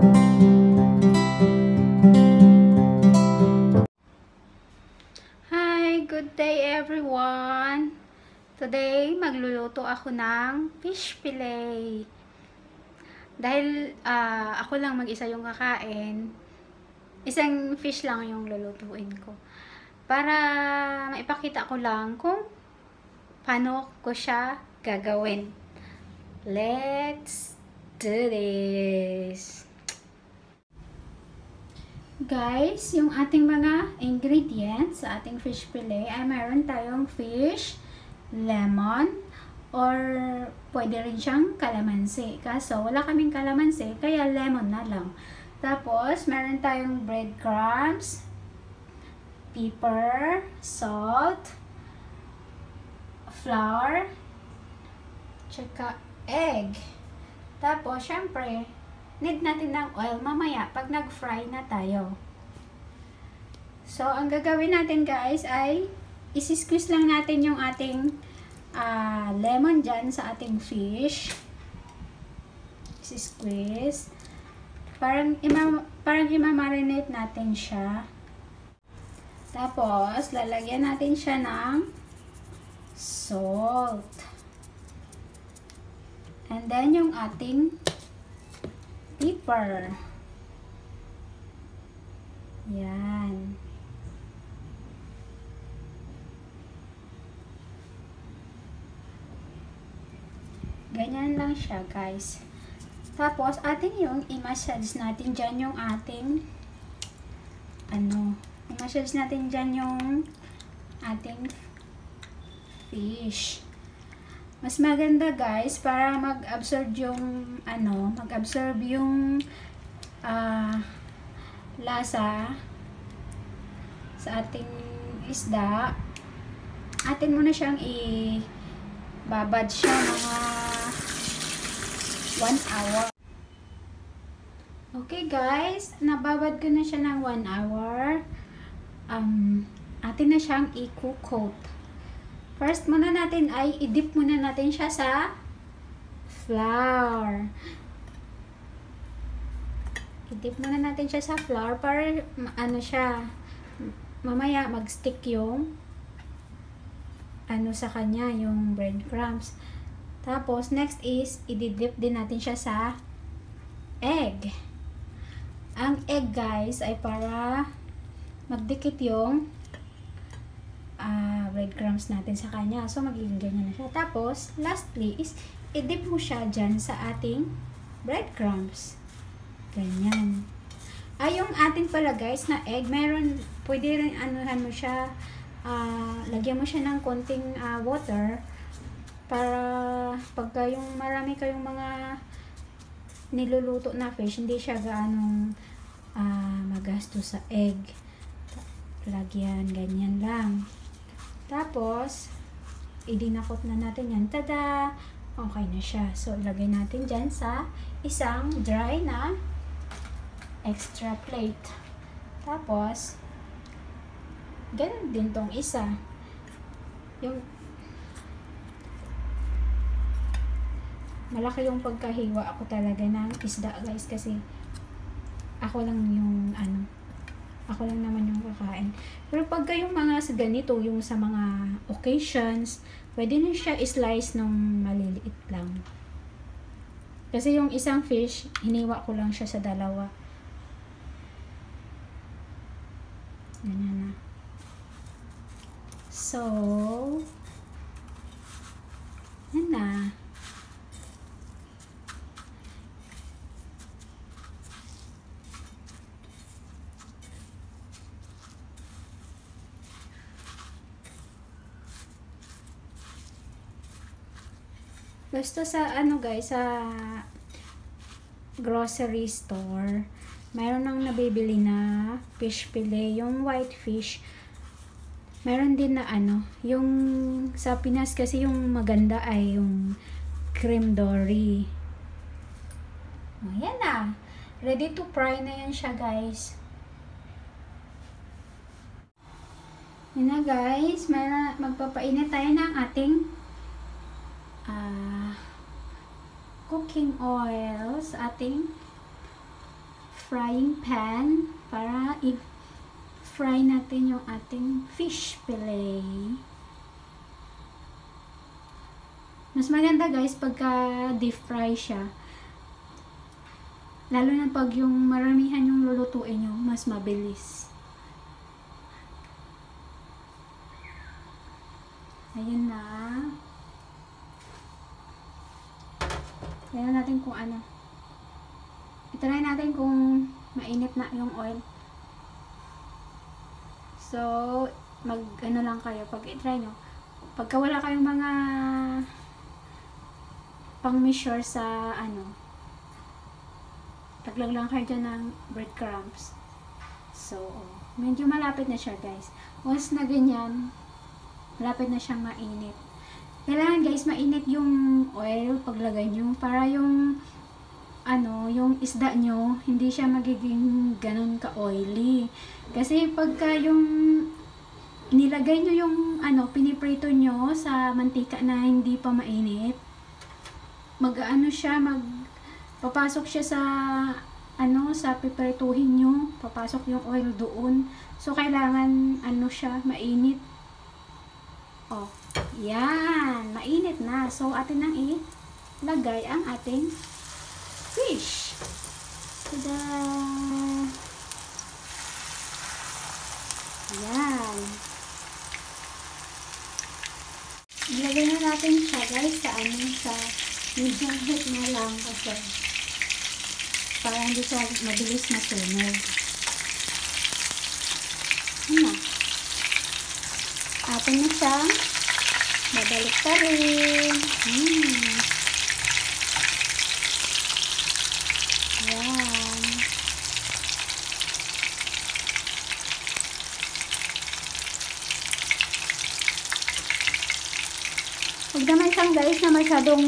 Hi, good day everyone. Today, magluluto ako ng fish fillet. Dahil ah, ako lang mag-isa yung kakain, isang fish lang yung lulutuin ko. Para maipakita ko lang kung paano ko siya gagawin. Let's do this! Guys, yung ating mga ingredients sa ating fish fillet ay mayroon tayong fish, lemon, or pwede rin siyang kalamansi. Kaso, wala kaming kalamansi, kaya lemon na lang. Tapos, meron tayong breadcrumbs, pepper, salt, flour, tsaka egg. Tapos, syempre, need natin ng oil mamaya pag nag-fry na tayo. So, ang gagawin natin guys ay isi-squeeze lang natin yung ating ah, lemon dyan sa ating fish. Isi-squeeze. Parang, ima, parang imamarinate natin siya. Tapos, lalagyan natin siya ng salt. And then, yung ating pepper. Yan. Ganyan lang siya, guys. Tapos, atin yung i-massage natin dyan yung ating ano, i-massage natin dyan yung ating fish. Mas maganda guys para mag-absorb yung ano, mag-absorb yung ah, lasa sa ating isda. Atin muna siyang i babad siya mga 1 hour. Okay guys, nababad ko na siya ng 1 hour. Um, atin na siyang i-coat. First muna natin ay i-dip muna natin siya sa flour. I-dip muna natin siya sa flour para ano siya mamaya mag-stick yung ano sa kanya, yung breadcrumbs. Tapos next is i-dip din natin siya sa egg. Ang egg guys ay para magdikit yung uh, breadcrumbs natin sa kanya. So, magiging ganyan na siya. Tapos, lastly is, i-dip mo siya dyan sa ating breadcrumbs. Ganyan. Ay, yung ating pala guys na egg, meron, pwede rin anuhan mo siya, uh, lagyan mo siya ng konting uh, water para pagka yung marami kayong mga niluluto na fish, hindi siya gaanong uh, magasto sa egg. Lagyan, ganyan lang. Tapos, idinakot na natin yan. Tada! Okay na siya. So, ilagay natin dyan sa isang dry na extra plate. Tapos, ganun din tong isa. Yung malaki yung pagkahiwa ako talaga ng isda guys kasi ako lang yung ano ako lang naman yung kakain. Pero pagka yung mga sa ganito, yung sa mga occasions, pwede na siya slice ng maliliit lang. Kasi yung isang fish, hiniwa ko lang siya sa dalawa. Ganyan na. So, yan na. Basta sa ano guys, sa grocery store, mayroon nang nabibili na fish fillet, yung white fish. Meron din na ano, yung sa Pinas kasi yung maganda ay yung cream dory. Oh, yan na. Ready to fry na yan siya guys. Yan na guys, magpapainit tayo ng ating uh, cooking oil ating frying pan para i-fry natin yung ating fish fillet. Mas maganda guys pagka deep fry siya. Lalo na pag yung maramihan yung lulutuin nyo, mas mabilis. Ayan na. Tignan natin kung ano. Itry natin kung mainit na yung oil. So, mag ano lang kayo pag itry nyo. Pagka wala kayong mga pang measure sa ano, taglag lang kayo dyan ng breadcrumbs. So, medyo malapit na siya guys. Once na ganyan, malapit na siyang mainit. Kailangan guys, mainit yung oil paglagay nyo para yung ano, yung isda nyo, hindi siya magiging ganun ka-oily. Kasi pagka yung nilagay nyo yung ano, piniprito nyo sa mantika na hindi pa mainit, mag-ano siya, mag papasok siya sa ano, sa piprituhin nyo, papasok yung oil doon. So, kailangan ano siya, mainit. Oh, yan, mainit na. So, atin nang ilagay ang ating fish. Tada! Yan. Ilagay na natin siya guys sa ano, sa medium heat na lang kasi para hindi siya mabilis masunog. Ano? Atin na siya. Babalik pa rin. Hmm. Yan. Huwag naman siyang guys na masyadong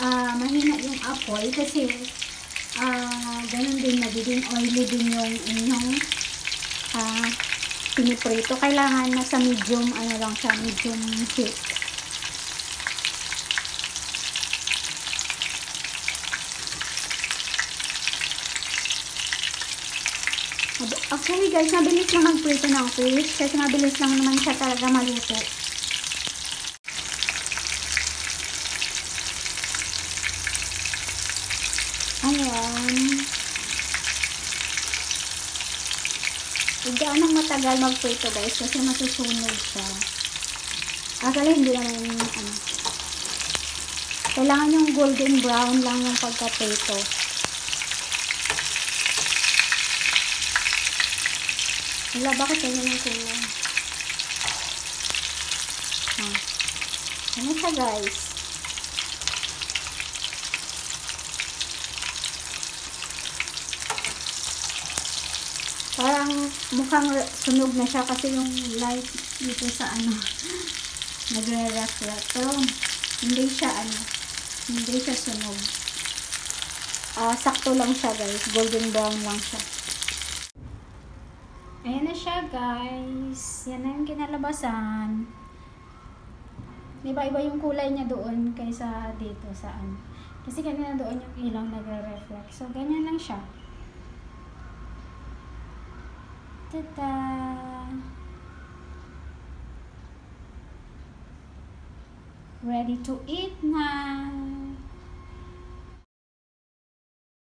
ah mahina yung apoy kasi ah ganun din nagiging oily din yung inyong piniprito. Kailangan nasa medium ano lang siya, medium heat. Actually guys, mabilis lang magprito ng fish kasi mabilis lang naman siya talaga maluto. Ayan. Huwag gaanong matagal magprito guys kasi masusunog siya. Actually, hindi naman ano. Kailangan yung golden brown lang yung pagka-prito. Wala, bakit ganyan yung kulay? Ah. Ano siya guys? Parang mukhang sunog na siya kasi yung light dito sa ano nagre-reflect. Pero hindi siya ano, hindi siya sunog. Ah, sakto lang siya guys. Golden brown lang siya. Ayan na siya guys. Yan na yung kinalabasan. Di ba iba yung kulay niya doon kaysa dito sa ano. Kasi kanina doon yung ilaw nagre-reflect. So, ganyan lang siya. Ready to eat na!